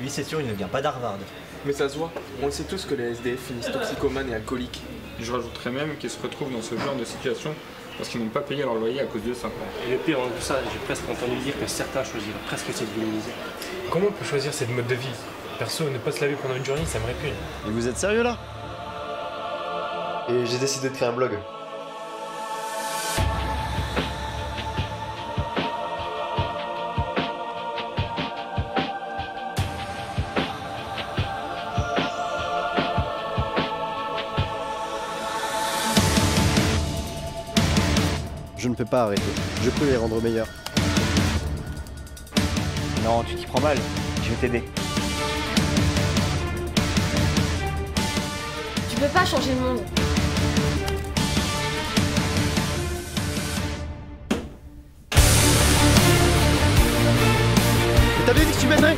Lui, c'est sûr, il ne vient pas d'Harvard. Mais ça se voit, on le sait tous que les SDF finissent toxicomanes et alcooliques. Je rajouterais même qu'ils se retrouvent dans ce genre de situation parce qu'ils n'ont pas payé leur loyer à cause de ça. Et le pire dans tout ça, j'ai presque entendu dire que certains choisiraient presque cette vie misère. Comment on peut choisir cette mode de vie? Perso, ne pas se laver pendant une journée, ça me répugne. Et vous êtes sérieux là? Et j'ai décidé de créer un blog. Je ne peux pas arrêter. Je peux les rendre meilleurs. Non, tu t'y prends mal. Je vais t'aider. Tu peux pas changer le monde. T'avais dit que tu m'aiderais